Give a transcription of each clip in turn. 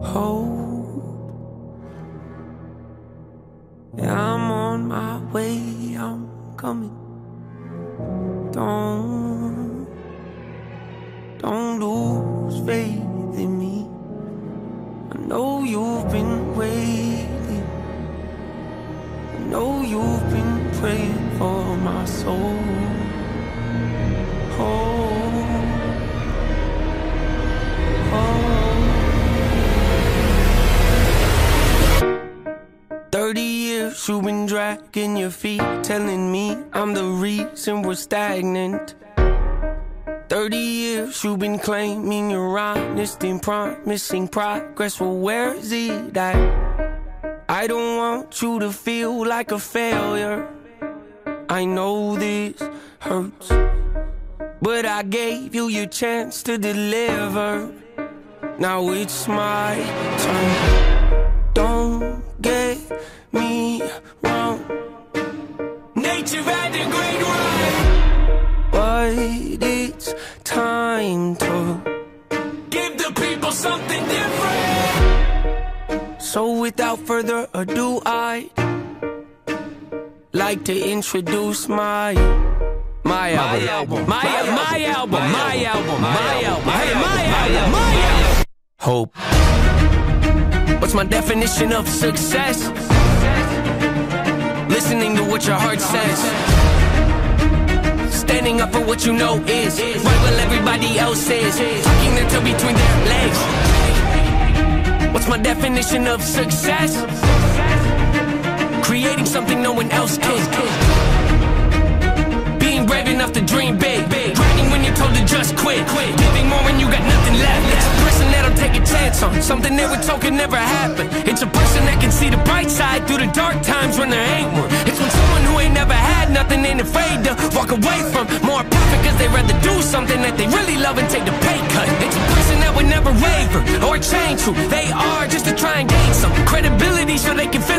hope. I'm on my way, I'm coming. Don't, don't lose faith in me. I know you've been waiting. I know you've been praying for my soul. You've been dragging your feet, telling me I'm the reason we're stagnant. Thirty years you've been claiming you're honest and promising progress. Well, where is it at? I don't want you to feel like a failure. I know this hurts, but I gave you your chance to deliver. Now it's my turn. Don't get me but it's time to give the people something different. So without further ado, I like to introduce my my album, my album, my album, my album, my album, my album, my album. Hope. What's my definition of success? Listening to what your heart says. Standing up for what you know is right while everybody else is. Tucking their toe between their legs. What's my definition of success? Creating something no one else can. Being brave enough to dream big. Grinding when you're told to just quit. Giving more when you got nothing left. Take a chance on something they were could never happen. It's a person that can see the bright side through the dark times when there ain't one. It's when someone who ain't never had nothing ain't afraid to walk away from more profit cause they rather do something that they really love and take the pay cut. It's a person that would never waver or change who they are just to try and gain some credibility so they can feel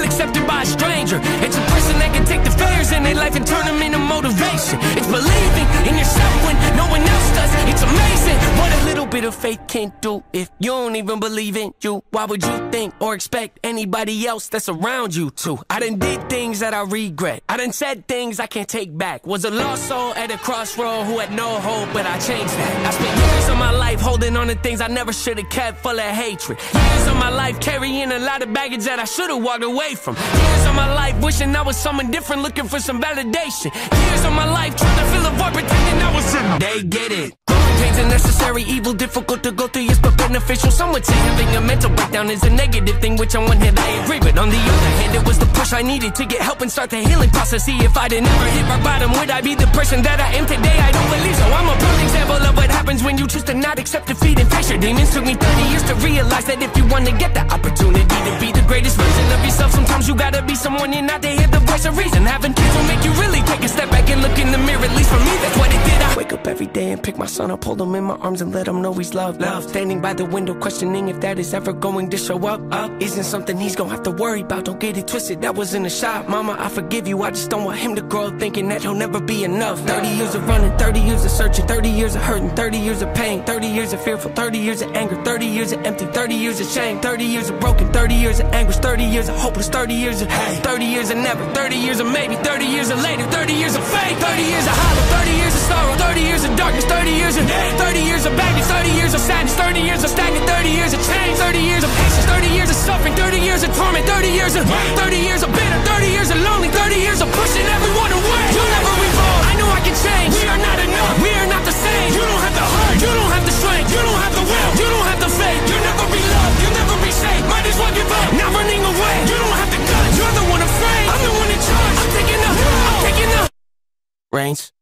bit of faith can't do if you don't even believe in you. Why would you think or expect anybody else that's around you to? I done did things that I regret. I done said things I can't take back. Was a lost soul at a crossroad who had no hope, but I changed that. I spent years of my life holding on to things I never should have kept full of hatred. Years of my life carrying a lot of baggage that I should have walked away from. Years of my life wishing I was someone different, looking for some validation. Years of my life trying to fill a void, pretending I was in. They get it. Are necessary, evil, difficult to go through, yes, but beneficial. Some would say having a mental breakdown is a negative thing, which on one hand I agree, but on the other hand, it was the push I needed to get help and start the healing process. See, if I didn't ever hit my bottom, would I be the person that I am today? I don't believe so. I'm a prime example of when you choose to not accept defeat and face your demons. Took me 30 years to realize that if you want to get the opportunity to be the greatest version of yourself, sometimes you gotta be someone you're not to hear the voice of reason. Having kids will make you really take a step back and look in the mirror. At least for me, that's what it did. I wake up every day and pick my son up, hold him in my arms and let him know he's loved. Love. Standing by the window, questioning if that is ever going to show up. Up isn't something he's gonna have to worry about. Don't get it twisted. That was in a shot, Mama. I forgive you. I just don't want him to grow up thinking that he'll never be enough. 30 years of running, 30 years of searching, 30 years of hurting, 30 years of pain, 30 years of fearful, 30 years of anger, 30 years of empty, 30 years of shame, 30 years of broken, 30 years of anguish, 30 years of hopeless, 30 years of hey, 30 years of never, 30 years of maybe, 30 years of later, 30 years of faith, 30 years of hollow, 30 years of sorrow, 30 years of darkness, 30 years of 30 years of baggage, 30 years of sadness, 30 years of stagnant, 30 years of change, 30 years of patience, 30 years of suffering, 30 years of torment, 30 years of 30 years of Reigns.